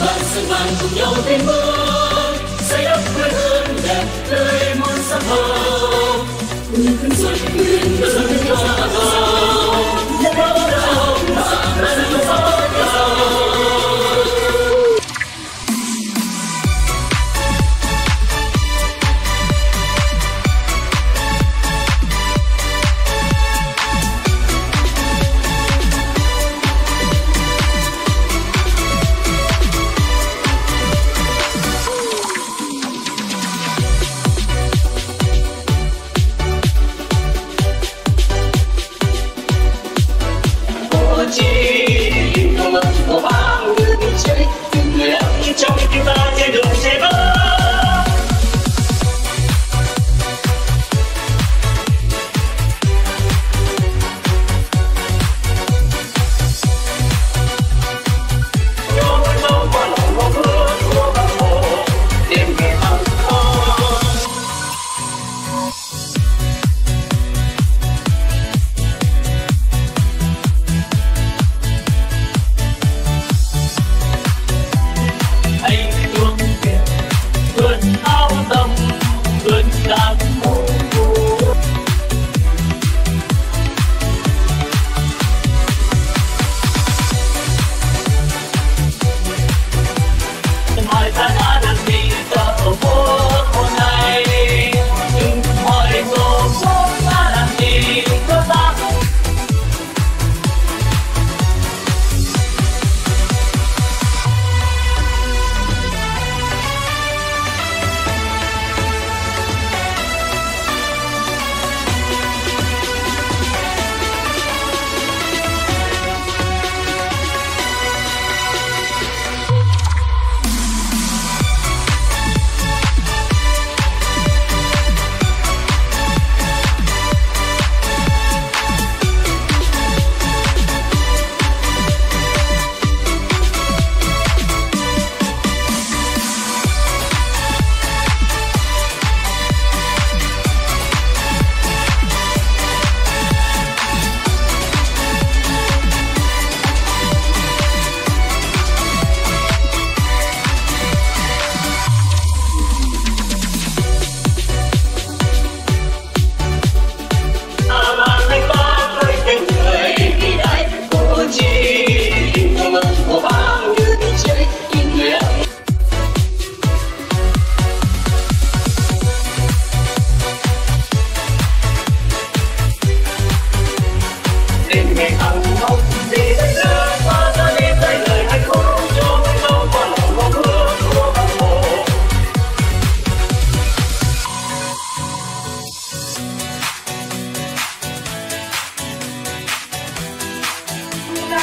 bạn sân bạn cùng nhau tiến bước, xây đắp quê hương đẹp tươi muôn sắc màu. Cùng khinh xuân nguyện đưa dân cho ta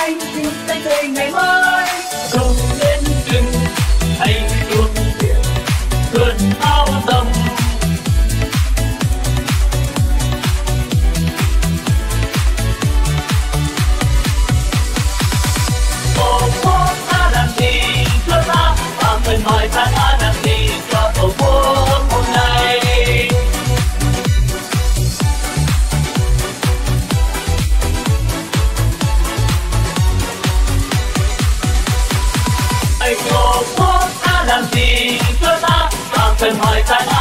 anh tìm tay cười ngày mai. 真快哉